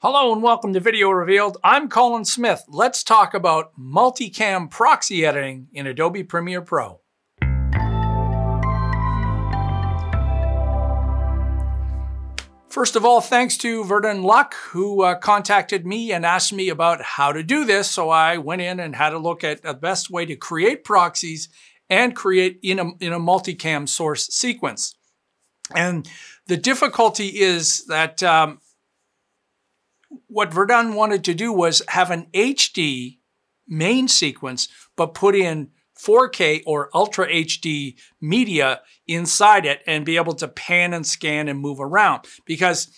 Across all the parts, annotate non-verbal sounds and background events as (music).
Hello and welcome to Video Revealed. I'm Colin Smith. Let's talk about multicam proxy editing in Adobe Premiere Pro. First of all, thanks to Verdun Luck, who uh, contacted me and asked me about how to do this. So I went in and had a look at the best way to create proxies and create in a, in a multicam source sequence. And the difficulty is that um, what Verdun wanted to do was have an HD main sequence, but put in 4K or Ultra HD media inside it and be able to pan and scan and move around. Because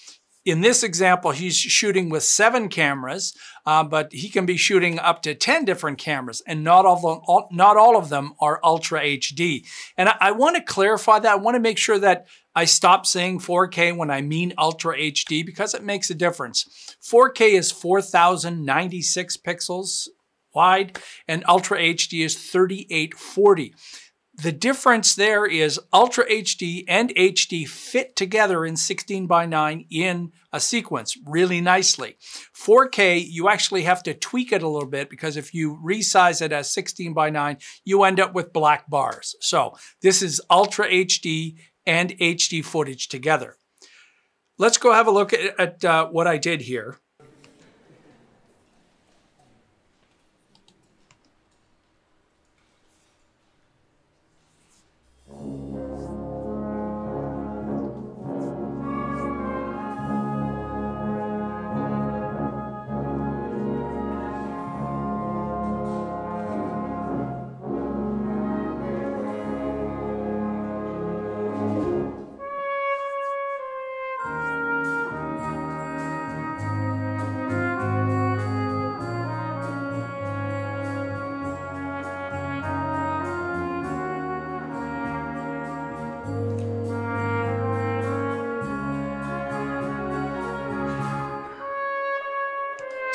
in this example, he's shooting with seven cameras, uh, but he can be shooting up to 10 different cameras, and not all, of them, all, not all of them are Ultra HD. And I, I want to clarify that. I want to make sure that I stop saying 4K when I mean Ultra HD because it makes a difference. 4K is 4,096 pixels wide, and Ultra HD is 3840. The difference there is Ultra HD and HD fit together in 16 by 9 in a sequence really nicely. 4K, you actually have to tweak it a little bit because if you resize it as 16 by 9, you end up with black bars. So this is Ultra HD and HD footage together. Let's go have a look at, at uh, what I did here.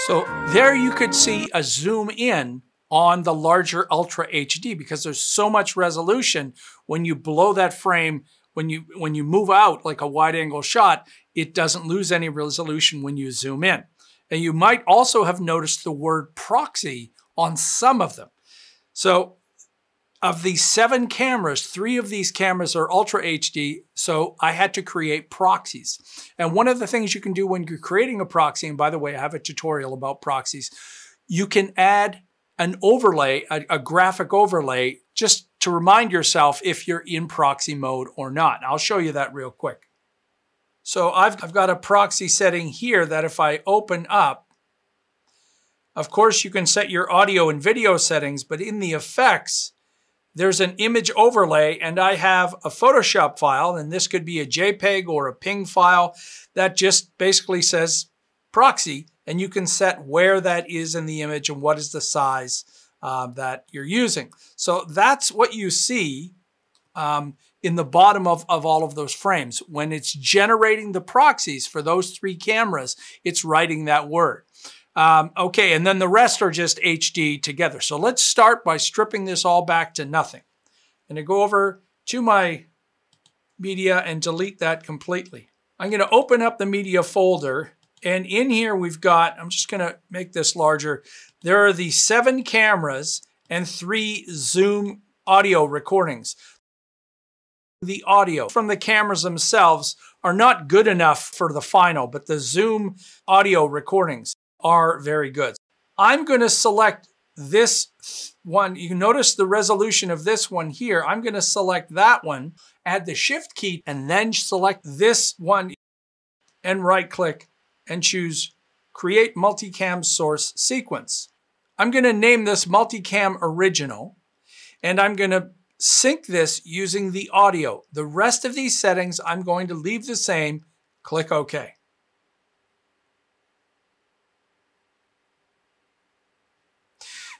So there you could see a zoom in on the larger Ultra HD because there's so much resolution when you blow that frame when you when you move out like a wide angle shot it doesn't lose any resolution when you zoom in. And you might also have noticed the word proxy on some of them. So of these seven cameras, three of these cameras are Ultra HD, so I had to create proxies. And one of the things you can do when you're creating a proxy, and by the way, I have a tutorial about proxies, you can add an overlay, a, a graphic overlay, just to remind yourself if you're in proxy mode or not. I'll show you that real quick. So I've, I've got a proxy setting here that if I open up, of course you can set your audio and video settings, but in the effects, there's an image overlay and I have a Photoshop file, and this could be a JPEG or a PNG file that just basically says proxy, and you can set where that is in the image and what is the size uh, that you're using. So that's what you see um, in the bottom of, of all of those frames. When it's generating the proxies for those three cameras, it's writing that word. Um, okay, and then the rest are just HD together. So let's start by stripping this all back to nothing. I'm going to go over to my media and delete that completely. I'm going to open up the media folder and in here we've got, I'm just going to make this larger. There are the seven cameras and three Zoom audio recordings. The audio from the cameras themselves are not good enough for the final, but the Zoom audio recordings are very good. I'm going to select this one. You notice the resolution of this one here. I'm going to select that one, add the shift key, and then select this one and right click and choose create multicam source sequence. I'm going to name this multicam original and I'm going to sync this using the audio. The rest of these settings I'm going to leave the same. Click OK.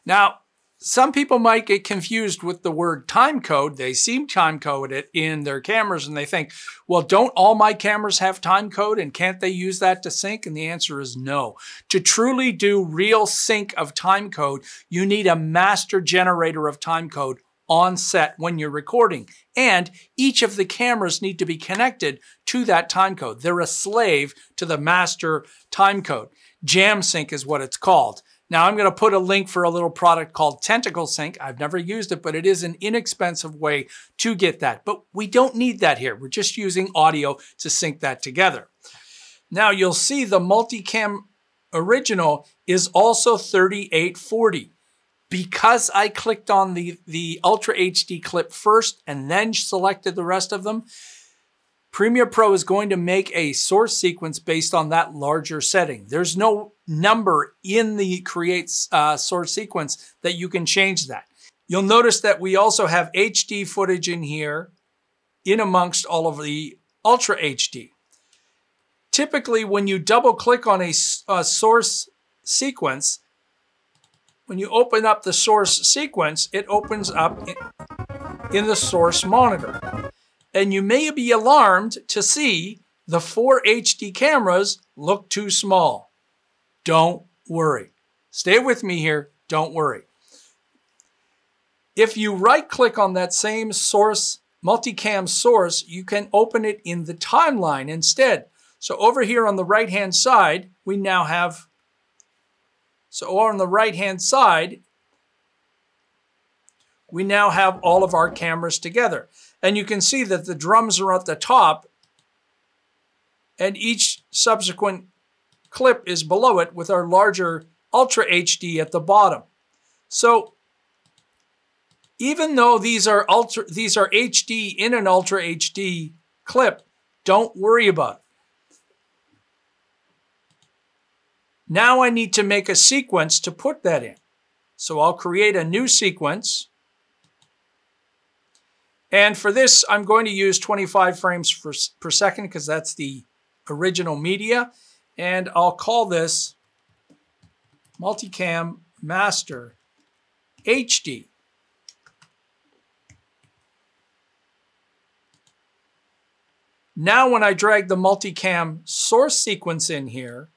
Now, some people might get confused with the word time code. They seem time coded in their cameras and they think, well, don't all my cameras have time code and can't they use that to sync? And the answer is no. To truly do real sync of time code, you need a master generator of time code on set when you're recording. And each of the cameras need to be connected to that time code. They're a slave to the master time code. Jam sync is what it's called. Now I'm going to put a link for a little product called Tentacle Sync. I've never used it, but it is an inexpensive way to get that. But we don't need that here. We're just using audio to sync that together. Now you'll see the multicam original is also 3840. Because I clicked on the, the Ultra HD clip first and then selected the rest of them, Premiere Pro is going to make a source sequence based on that larger setting. There's no number in the create uh, source sequence that you can change that. You'll notice that we also have HD footage in here in amongst all of the Ultra HD. Typically, when you double click on a, a source sequence, when you open up the source sequence, it opens up in, in the source monitor and you may be alarmed to see the four HD cameras look too small. Don't worry. Stay with me here. Don't worry. If you right click on that same source, multicam source, you can open it in the timeline instead. So over here on the right hand side, we now have, so on the right hand side, we now have all of our cameras together. And you can see that the drums are at the top and each subsequent clip is below it with our larger Ultra HD at the bottom. So even though these are ultra these are HD in an Ultra HD clip, don't worry about it. Now I need to make a sequence to put that in. So I'll create a new sequence. And for this, I'm going to use 25 frames per, per second because that's the original media. And I'll call this Multicam Master HD. Now when I drag the multicam source sequence in here,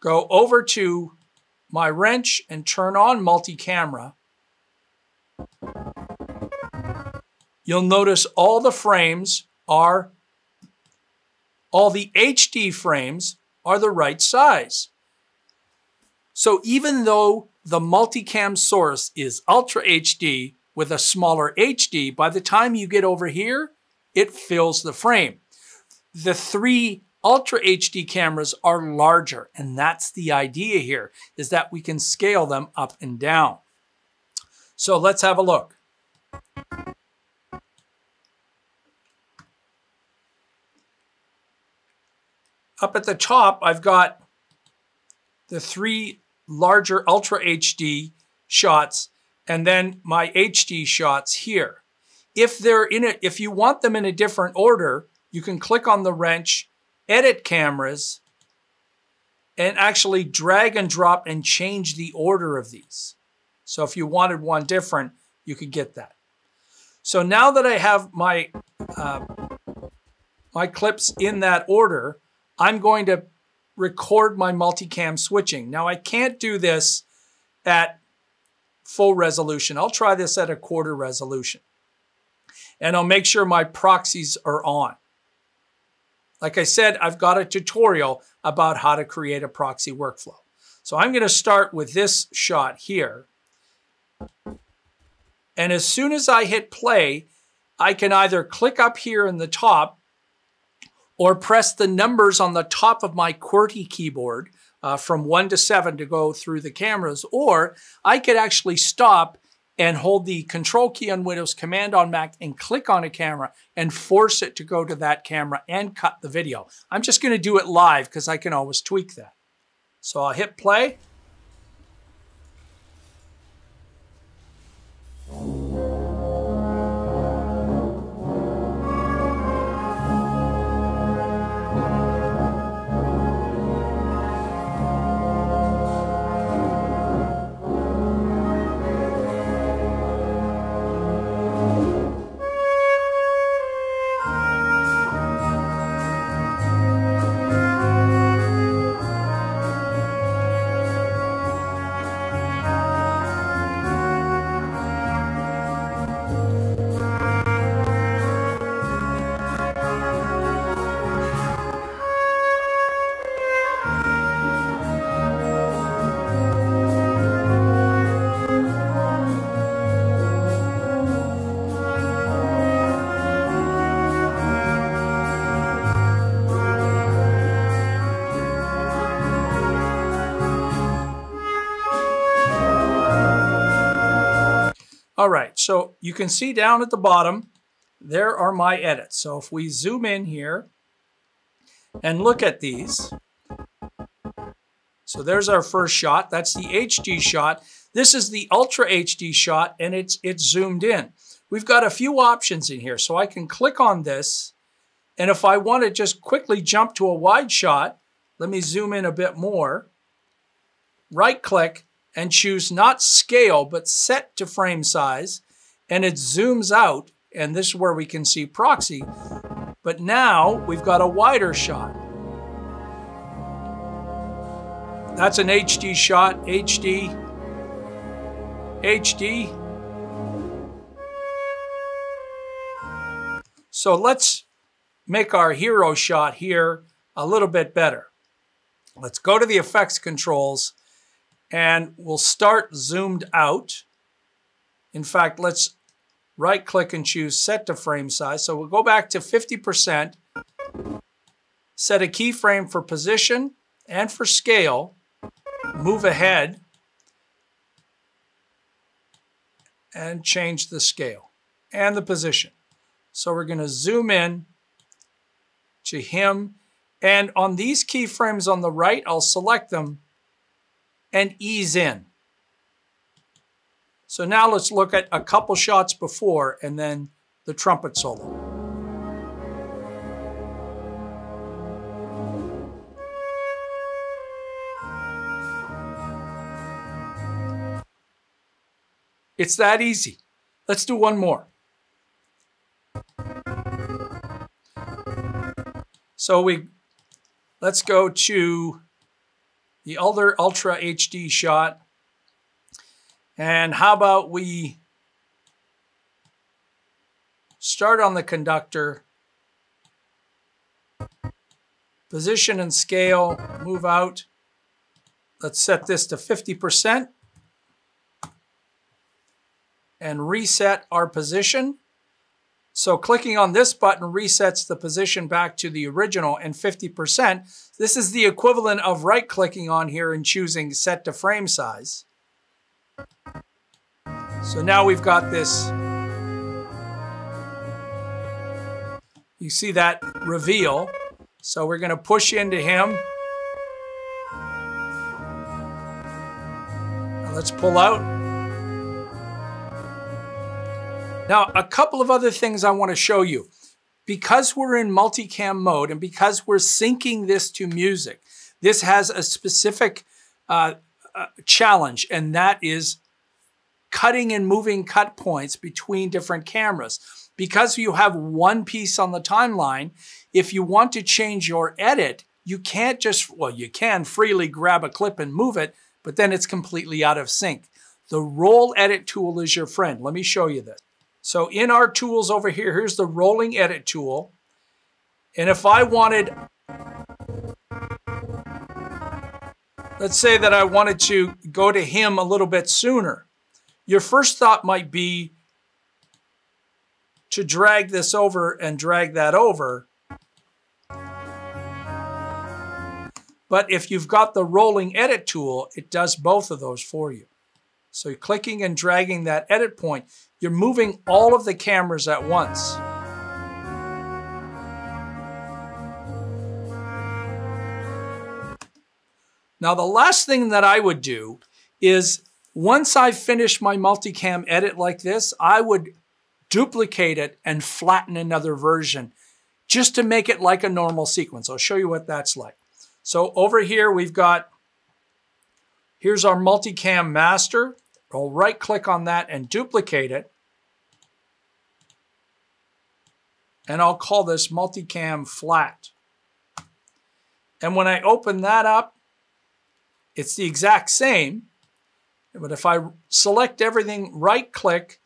go over to my wrench and turn on multi-camera, you'll notice all the frames are, all the HD frames are the right size. So even though the multicam source is Ultra HD with a smaller HD, by the time you get over here, it fills the frame. The three Ultra HD cameras are larger, and that's the idea here, is that we can scale them up and down. So let's have a look. Up at the top, I've got the three larger Ultra HD shots and then my HD shots here. If they're in it, if you want them in a different order, you can click on the wrench, edit cameras, and actually drag and drop and change the order of these. So if you wanted one different, you could get that. So now that I have my, uh, my clips in that order, I'm going to record my multicam switching. Now I can't do this at full resolution. I'll try this at a quarter resolution. And I'll make sure my proxies are on. Like I said, I've got a tutorial about how to create a proxy workflow. So I'm going to start with this shot here. And as soon as I hit play, I can either click up here in the top or press the numbers on the top of my QWERTY keyboard uh, from 1 to 7 to go through the cameras, or I could actually stop and hold the control key on Windows, command on Mac, and click on a camera and force it to go to that camera and cut the video. I'm just going to do it live because I can always tweak that. So I'll hit play. So you can see down at the bottom, there are my edits. So if we zoom in here and look at these, so there's our first shot. That's the HD shot. This is the Ultra HD shot, and it's, it's zoomed in. We've got a few options in here. So I can click on this, and if I want to just quickly jump to a wide shot, let me zoom in a bit more. Right click and choose not scale, but set to frame size. And it zooms out. And this is where we can see proxy. But now we've got a wider shot. That's an HD shot, HD, HD. So let's make our hero shot here a little bit better. Let's go to the effects controls and we'll start zoomed out. In fact, let's right click and choose set to frame size. So we'll go back to 50%, set a keyframe for position and for scale, move ahead, and change the scale and the position. So we're going to zoom in to him and on these keyframes on the right, I'll select them and ease in. So now let's look at a couple shots before and then the trumpet solo. It's that easy. Let's do one more. So we Let's go to the Ultra Ultra HD shot. And how about we start on the conductor, position and scale, move out. Let's set this to 50% and reset our position. So clicking on this button resets the position back to the original and 50%. This is the equivalent of right clicking on here and choosing set to frame size. So now we've got this. You see that reveal. So we're going to push into him. Now let's pull out. Now, a couple of other things I want to show you. Because we're in multicam mode and because we're syncing this to music, this has a specific uh, uh, challenge, and that is cutting and moving cut points between different cameras. Because you have one piece on the timeline, if you want to change your edit, you can't just, well, you can freely grab a clip and move it, but then it's completely out of sync. The roll edit tool is your friend. Let me show you this. So in our tools over here, here's the rolling edit tool. And if I wanted, let's say that I wanted to go to him a little bit sooner, your first thought might be to drag this over and drag that over. But if you've got the rolling edit tool, it does both of those for you. So you're clicking and dragging that edit point. You're moving all of the cameras at once. Now, the last thing that I would do is once I finish my multicam edit like this, I would duplicate it and flatten another version just to make it like a normal sequence. I'll show you what that's like. So over here, we've got, here's our multicam master. I'll right click on that and duplicate it. And I'll call this multicam flat. And when I open that up, it's the exact same. But if I select everything, right click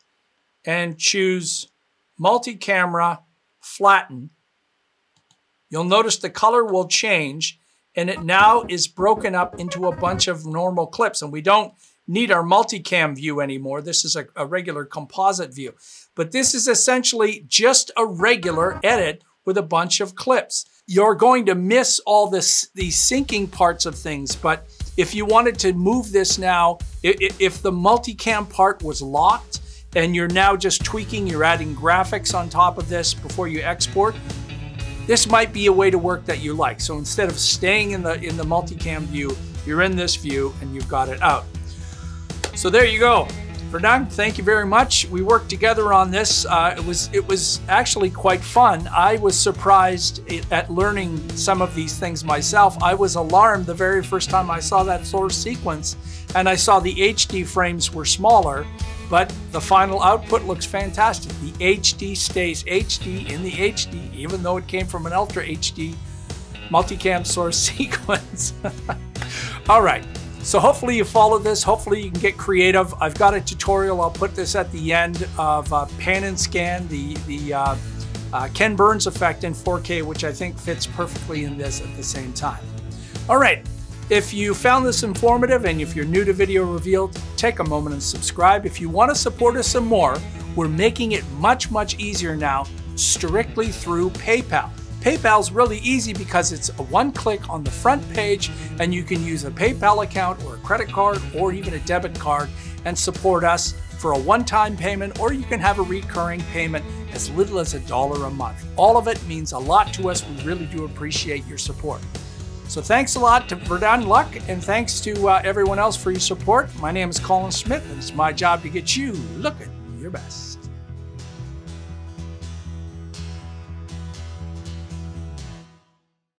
and choose multi-camera flatten, you'll notice the color will change and it now is broken up into a bunch of normal clips. And we don't need our multicam view anymore. This is a, a regular composite view. But this is essentially just a regular edit with a bunch of clips. You're going to miss all this, these syncing parts of things, but if you wanted to move this now, if the multicam part was locked and you're now just tweaking, you're adding graphics on top of this before you export, this might be a way to work that you like. So instead of staying in the in the multicam view, you're in this view and you've got it out. So there you go. Verdun, thank you very much. We worked together on this. Uh, it was it was actually quite fun. I was surprised at learning some of these things myself. I was alarmed the very first time I saw that source sequence, and I saw the HD frames were smaller, but the final output looks fantastic. The HD stays HD in the HD, even though it came from an Ultra HD multicam source (laughs) sequence. (laughs) All right. So hopefully you follow this. Hopefully you can get creative. I've got a tutorial. I'll put this at the end of uh, pan and scan, the, the uh, uh, Ken Burns effect in 4K, which I think fits perfectly in this at the same time. All right. If you found this informative and if you're new to Video Revealed, take a moment and subscribe. If you want to support us some more, we're making it much, much easier now strictly through PayPal. PayPal's really easy because it's a one click on the front page and you can use a PayPal account or a credit card or even a debit card and support us for a one time payment or you can have a recurring payment as little as a dollar a month. All of it means a lot to us. We really do appreciate your support. So thanks a lot to Verdun Luck and thanks to uh, everyone else for your support. My name is Colin Smith and it's my job to get you looking your best.